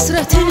hasretin